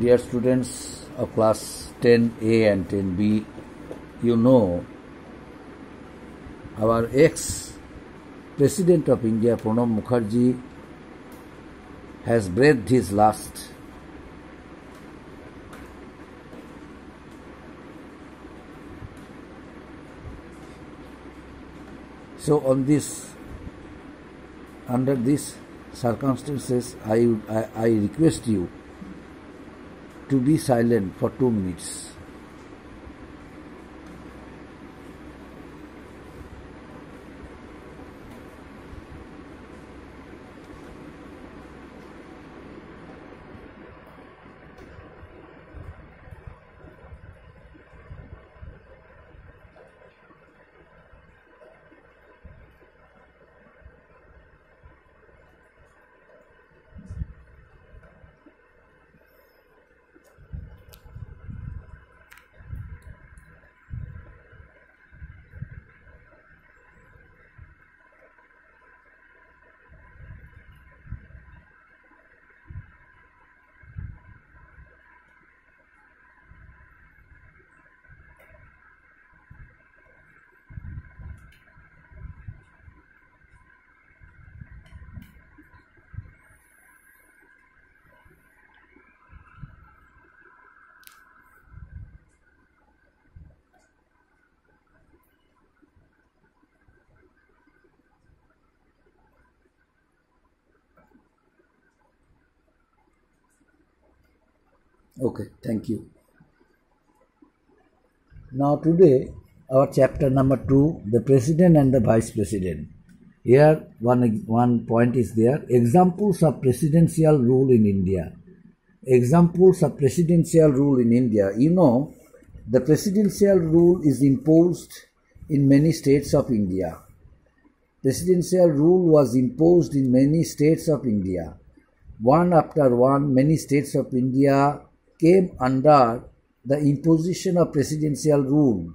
Dear students of class 10A and 10B, you know our ex President of India Pranab Mukherjee has breathed his last. So on this, under these circumstances, I, I, I request you to be silent for two minutes. Okay, thank you. Now today our chapter number two, the president and the vice president. Here one one point is there. Examples of presidential rule in India. Examples of presidential rule in India. You know, the presidential rule is imposed in many states of India. Presidential rule was imposed in many states of India. One after one, many states of India came under the imposition of presidential rule,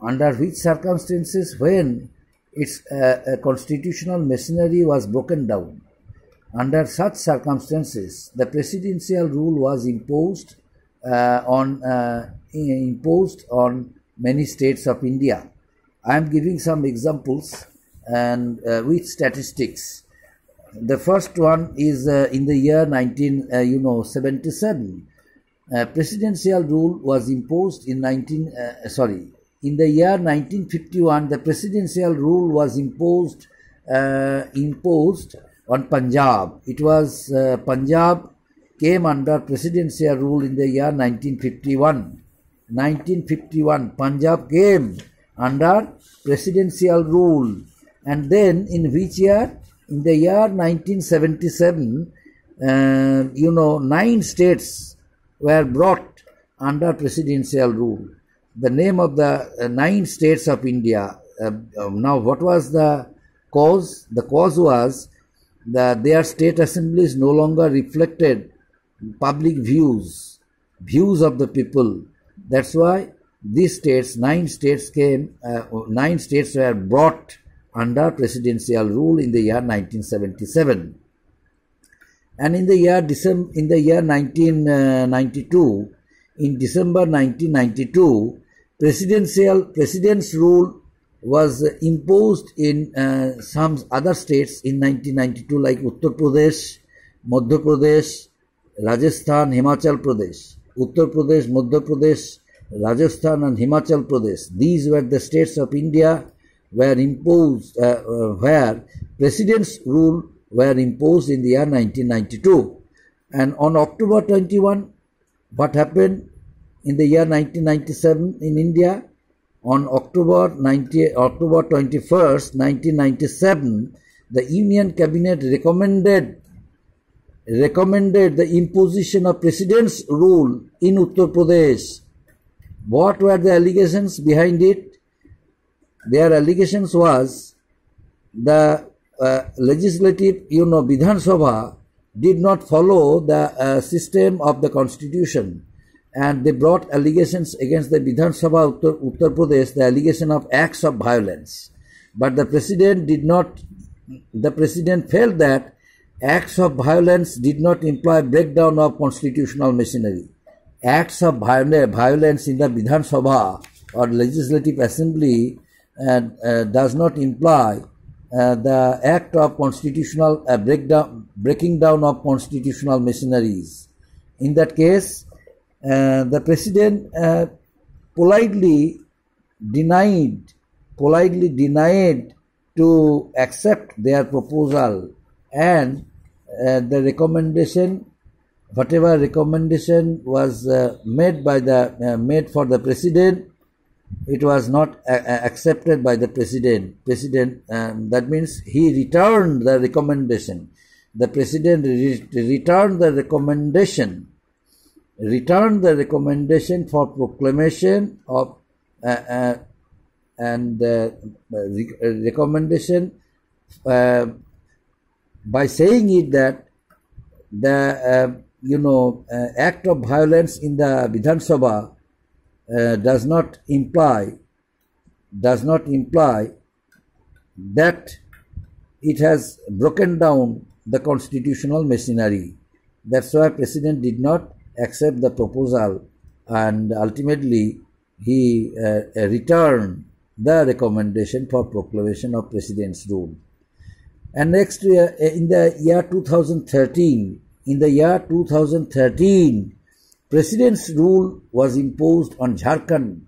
under which circumstances when its uh, constitutional machinery was broken down. Under such circumstances, the presidential rule was imposed uh, on uh, imposed on many states of India. I am giving some examples and uh, with statistics. The first one is uh, in the year 19, uh, you know, 77 uh, presidential rule was imposed in 19 uh, sorry in the year 1951 the presidential rule was imposed uh, imposed on punjab. It was uh, punjab came under presidential rule in the year 1951 1951 punjab came under presidential rule. And then in which year? In the year 1977 uh, you know nine states were brought under presidential rule. The name of the uh, nine states of India. Uh, um, now, what was the cause? The cause was that their state assemblies no longer reflected public views, views of the people. That's why these states, nine states came, uh, nine states were brought under presidential rule in the year 1977 and in the year December, in the year 1992, in December 1992, presidential president's rule was imposed in uh, some other states in 1992 like Uttar Pradesh, Madhya Pradesh, Rajasthan, Himachal Pradesh. Uttar Pradesh, Madhya Pradesh, Rajasthan and Himachal Pradesh. These were the states of India were imposed uh, uh, where president's rule were imposed in the year 1992. And on October 21, what happened in the year 1997 in India? On October 90, October 21st, 1997, the Union Cabinet recommended recommended the imposition of president's rule in Uttar Pradesh. What were the allegations behind it? Their allegations was the uh, legislative, you know, Vidhan Sabha did not follow the uh, system of the constitution and they brought allegations against the Vidhan Sabha Uttar, Uttar Pradesh, the allegation of acts of violence. But the president did not, the president felt that acts of violence did not imply breakdown of constitutional machinery. Acts of violence in the Vidhan Sabha or Legislative Assembly uh, uh, does not imply uh, the act of constitutional uh, breakdown, breaking down of constitutional machineries. In that case, uh, the president uh, politely denied, politely denied to accept their proposal and uh, the recommendation, whatever recommendation was uh, made by the uh, made for the president, it was not accepted by the president. President um, that means he returned the recommendation. The president re returned the recommendation, returned the recommendation for proclamation of uh, uh, and uh, recommendation by saying it that the you know act of violence in the Vidhan Sabha uh, does not imply does not imply that it has broken down the constitutional machinery. That's why President did not accept the proposal and ultimately he uh, uh returned the recommendation for proclamation of President's rule. And next, year, in the year 2013, in the year 2013, President's rule was imposed on Jharkhand.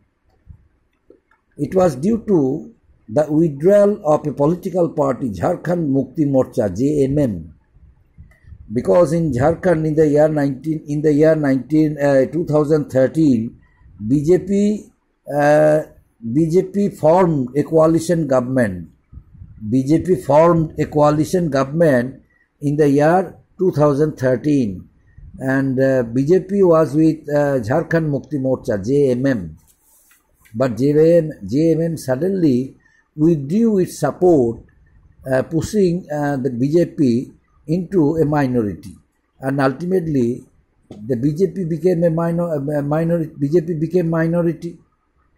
It was due to the withdrawal of a political party, Jharkhand Mukti Morcha (JMM), because in Jharkhand in the year 19 in the year 19 uh, 2013, BJP uh, BJP formed a coalition government. BJP formed a coalition government in the year 2013 and uh, BJP was with uh, Jharkhand Mukti Morcha JMM but JMM, JMM suddenly withdrew its support uh, pushing uh, the BJP into a minority. And ultimately the BJP became a, minor, minority BJP became minority.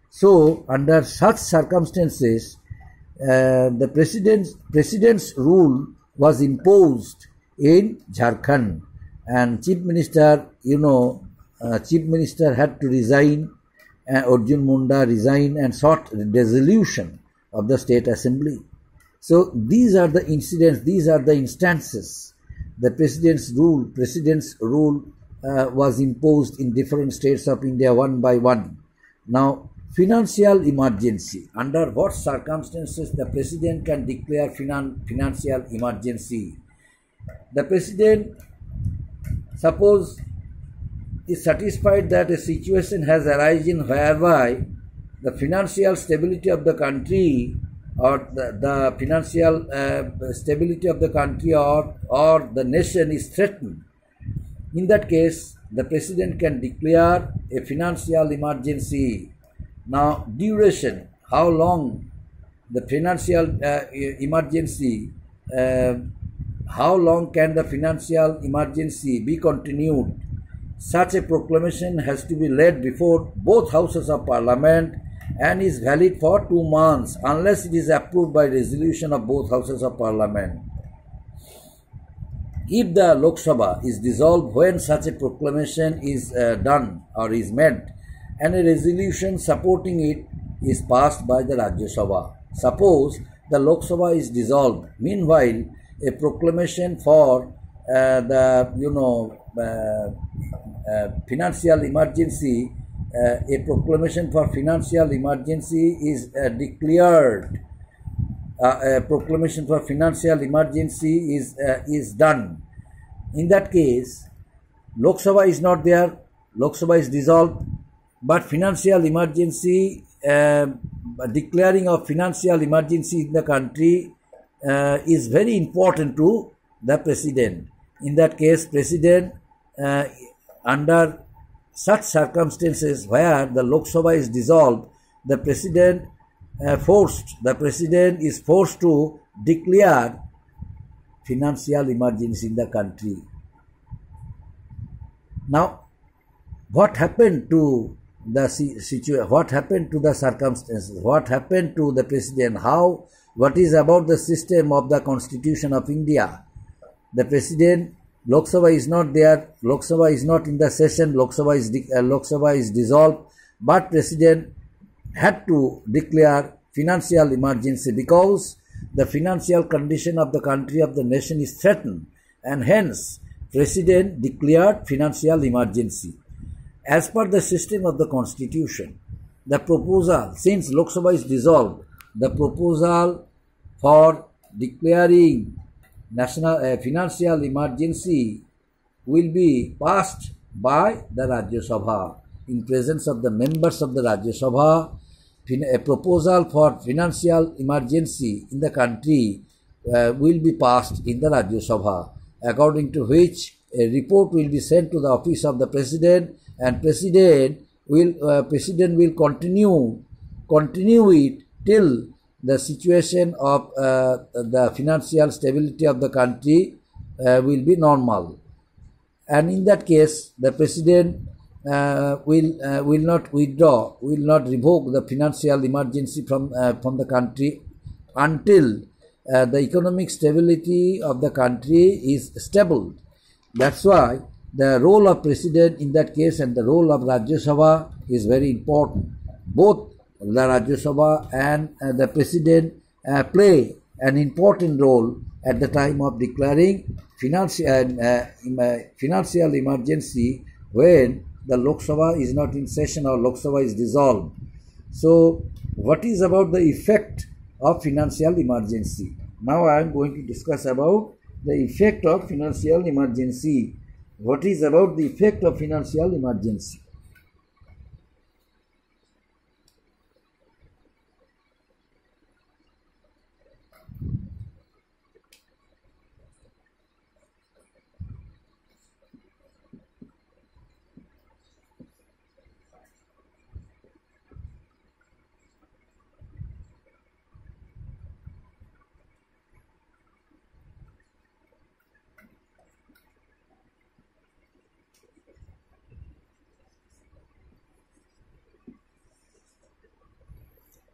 So under such circumstances uh, the president's president's rule was imposed in Jharkhand and chief minister you know uh, chief minister had to resign uh, Arjun Munda resigned and sought dissolution of the state assembly. So these are the incidents these are the instances. The president's rule president's rule uh, was imposed in different states of india one by one. Now financial emergency. Under what circumstances the president can declare finan- financial emergency? The president Suppose is satisfied that a situation has arisen whereby the financial stability of the country or the, the financial uh, stability of the country or, or the nation is threatened. In that case, the president can declare a financial emergency. Now, duration, how long the financial uh, emergency uh, how long can the financial emergency be continued? Such a proclamation has to be laid before both houses of parliament and is valid for two months unless it is approved by resolution of both houses of parliament. If the Lok Sabha is dissolved when such a proclamation is uh, done or is made and a resolution supporting it is passed by the Rajya Sabha. Suppose the Lok Sabha is dissolved. Meanwhile, a proclamation for uh, the you know uh, uh, financial emergency. Uh, a proclamation for financial emergency is uh, declared. Uh, a proclamation for financial emergency is is done. In that case lok sabha is not there lok sabha is dissolved but financial emergency declaring of financial emergency in the country uh, is very important to the president. In that case, president uh, under such circumstances where the Lok Sabha is dissolved, the president uh, forced, the president is forced to declare financial emergency in the country. Now, what happened to the situation? What happened to the circumstances? What happened to the president? How what is about the system of the Constitution of India. the president, Lok Sabha is not there, Lok Sabha is not in the session, Lok Sabha is, uh, Lok Sabha is dissolved, but president had to declare financial emergency because the financial condition of the country of the nation is threatened and hence president declared financial emergency. As per the system of the constitution, the proposal, since Lok Sabha is dissolved, the proposal for declaring national uh, financial emergency will be passed by the Rajya Sabha in presence of the members of the Rajya Sabha. A proposal for financial emergency in the country uh, will be passed in the Rajya Sabha, according to which a report will be sent to the office of the president, and president will uh, president will continue continue it till the situation of uh, the financial stability of the country uh, will be normal. And in that case, the president uh, will uh, will not withdraw, will not revoke the financial emergency from uh, from the country until uh, the economic stability of the country is stable. That's why the role of president in that case and the role of Rajya Sabha is very important. Both the Rajya Sabha and uh, the President uh, play an important role at the time of declaring financial, uh, uh, financial emergency when the Lok Sabha is not in session or Lok Sabha is dissolved. So, what is about the effect of financial emergency? Now I am going to discuss about the effect of financial emergency. What is about the effect of financial emergency?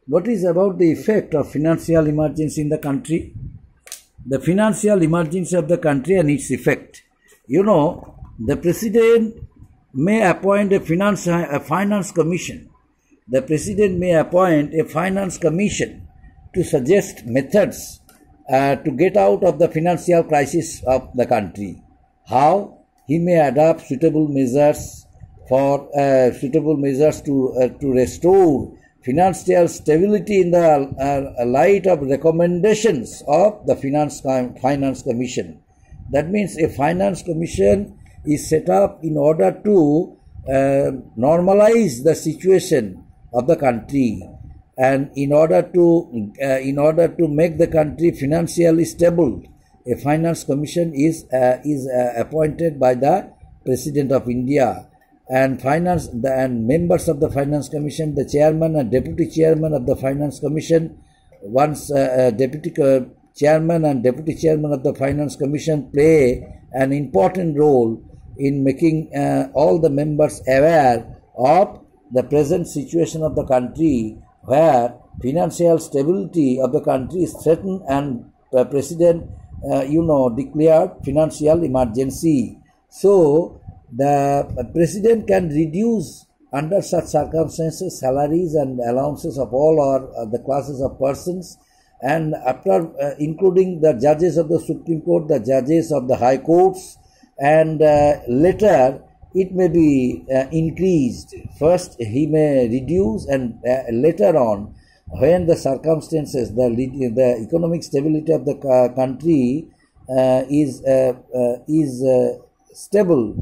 What is about the effect of financial emergency in the country? The financial emergency of the country and its effect. You know, the president may appoint a finance, a finance commission. The president may appoint a finance commission to suggest methods uh, to get out of the financial crisis of the country. How? He may adopt suitable measures for uh, suitable measures to uh, to restore financial stability in the uh, light of recommendations of the finance finance commission. That means a finance commission is set up in order to uh, normalize the situation of the country and in order to uh, in order to make the country financially stable a finance commission is uh, is uh, appointed by the president of india and finance the, and members of the finance commission the chairman and deputy chairman of the finance commission. Once uh, uh, deputy uh, chairman and deputy chairman of the finance commission play an important role in making uh, all the members aware of the present situation of the country where financial stability of the country is threatened and the president uh, you know declared financial emergency. So the president can reduce under such circumstances salaries and allowances of all or uh, the classes of persons and after uh, including the judges of the supreme court the judges of the high courts and uh, later it may be uh, increased. First he may reduce and uh, later on when the circumstances the the economic stability of the country uh, is is stable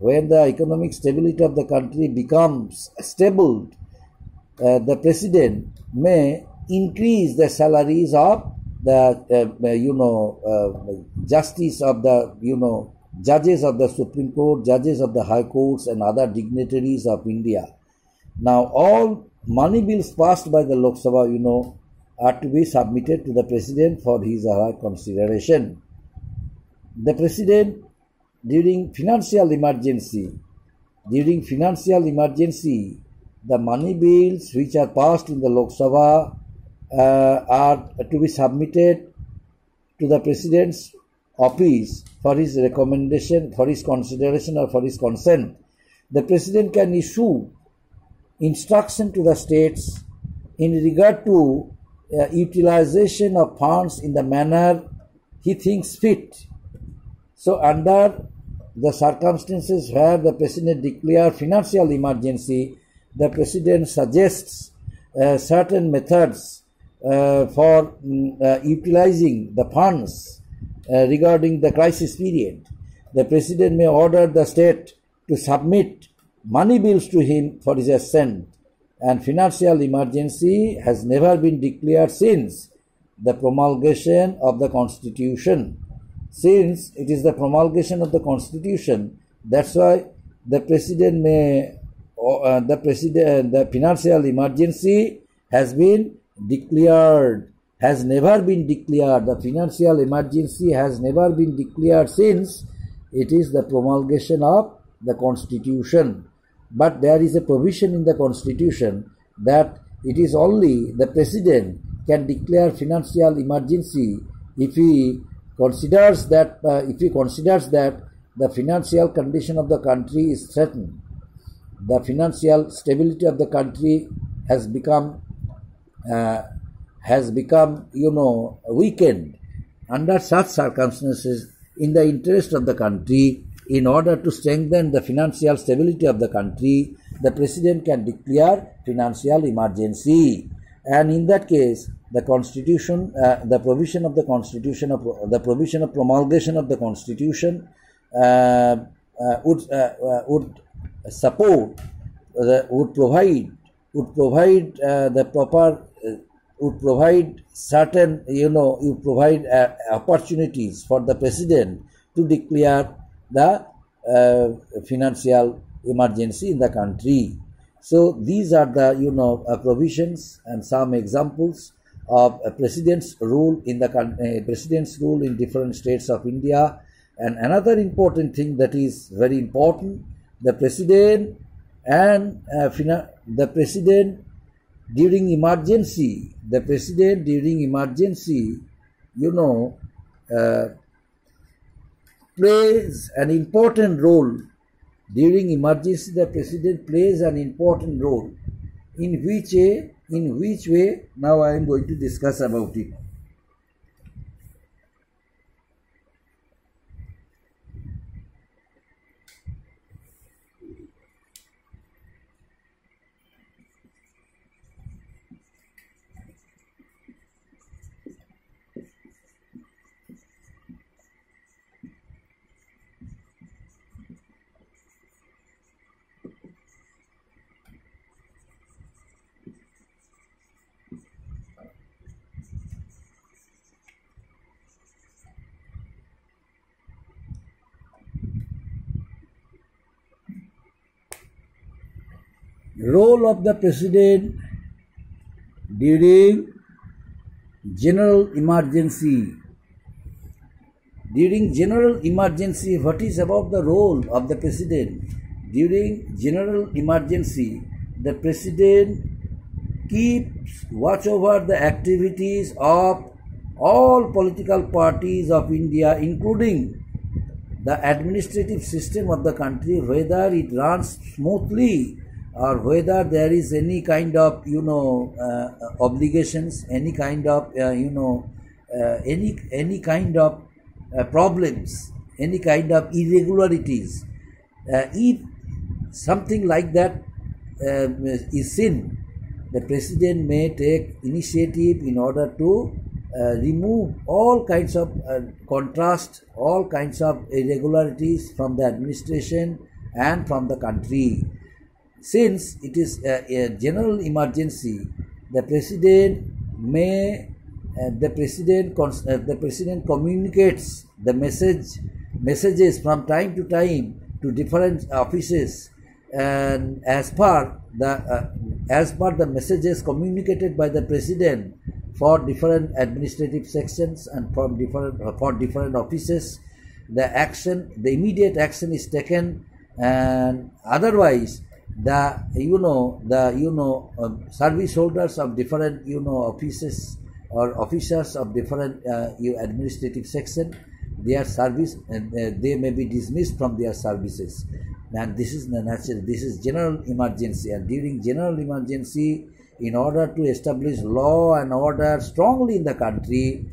when the economic stability of the country becomes stable, uh, the president may increase the salaries of the uh, uh, you know uh, justice of the you know judges of the Supreme Court, judges of the High Courts, and other dignitaries of India. Now, all money bills passed by the Lok Sabha, you know, are to be submitted to the president for his or her consideration. The president during financial emergency during financial emergency the money bills which are passed in the lok sabha uh, are to be submitted to the president's office for his recommendation, for his consideration, or for his consent, the president can issue instruction to the states in regard to uh, utilization of funds in the manner he thinks fit. So, under the circumstances where the president declares financial emergency, the president suggests uh, certain methods uh, for mm, uh, utilizing the funds uh, regarding the crisis period. The president may order the state to submit money bills to him for his assent, and financial emergency has never been declared since the promulgation of the constitution. Since it is the promulgation of the constitution, that's why the president may uh, the president the financial emergency has been declared has never been declared. The financial emergency has never been declared since it is the promulgation of the constitution. But there is a provision in the constitution that it is only the president can declare financial emergency if he considers that uh, if he considers that the financial condition of the country is threatened the financial stability of the country has become uh, has become you know weakened under such circumstances in the interest of the country in order to strengthen the financial stability of the country the president can declare financial emergency and in that case the constitution uh, the provision of the constitution of the provision of promulgation of the constitution uh, uh, would uh, uh, would support uh, would provide would provide the proper would provide certain you know you provide opportunities for the president to declare the financial emergency in the country so these are the you know uh, provisions and some examples of president's rule in the uh, president's rule in different states of India. And another important thing that is very important, the president and uh, the president during emergency, the president during emergency, you know, uh, plays an important role during emergency, the president plays an important role. In which way? In which way? Now I am going to discuss about it. Role of the president during general emergency. During general emergency what is about the role of the president? During general emergency the president keeps watch over the activities of all political parties of india including the administrative system of the country whether it runs smoothly or whether there is any kind of you know uh, obligations any kind of uh, you know uh, any any kind of uh, problems any kind of irregularities. Uh, if something like that uh, is seen the president may take initiative in order to remove all kinds of contrast all kinds of irregularities from the administration and from the country since it is a, a general emergency, the president may uh, the president uh, the president communicates the message messages from time to time to different offices. And as per the uh, as per the messages communicated by the president for different administrative sections and from different uh, for different offices the action the immediate action is taken. And otherwise the you know the you know uh, service holders of different you know offices or officers of different uh, administrative section their service and uh, they may be dismissed from their services. And this is the natural this is general emergency. And during general emergency in order to establish law and order strongly in the country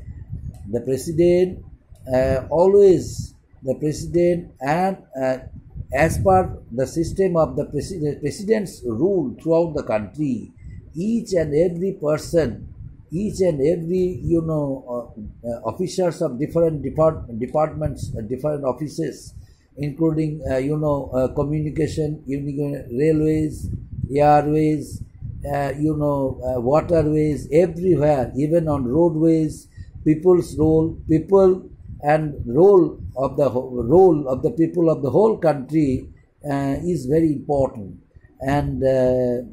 the president uh, always the president and uh, as per the system of the president's rule throughout the country each and every person each and every you know uh, uh, officers of different depart- departments uh, different offices including uh, you know uh, communication railways airways uh, you know waterways everywhere even on roadways people's role people and role of the role of the people of the whole country uh, is very important. And uh,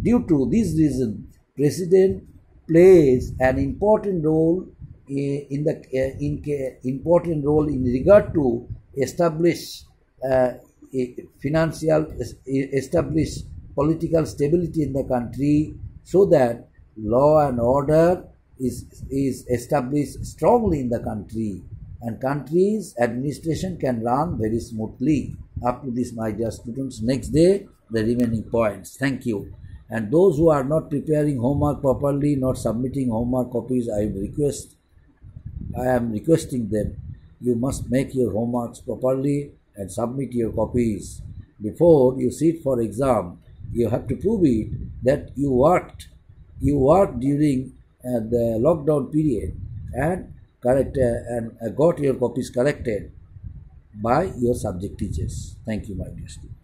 due to this reason president plays an important role eh, in the eh, in important role in regard to establish uh, financial establish political stability in the country so that law and order is is established strongly in the country and country's administration can run very smoothly. Up to this my dear students next day the remaining points. Thank you. And those who are not preparing homework properly, not submitting homework copies, I request, I am requesting them, you must make your homeworks properly and submit your copies. Before you sit for exam, you have to prove it that you worked, you worked during uh, the lockdown period and correct and uh, got your copies corrected by your subject teachers. Thank you, my dear students.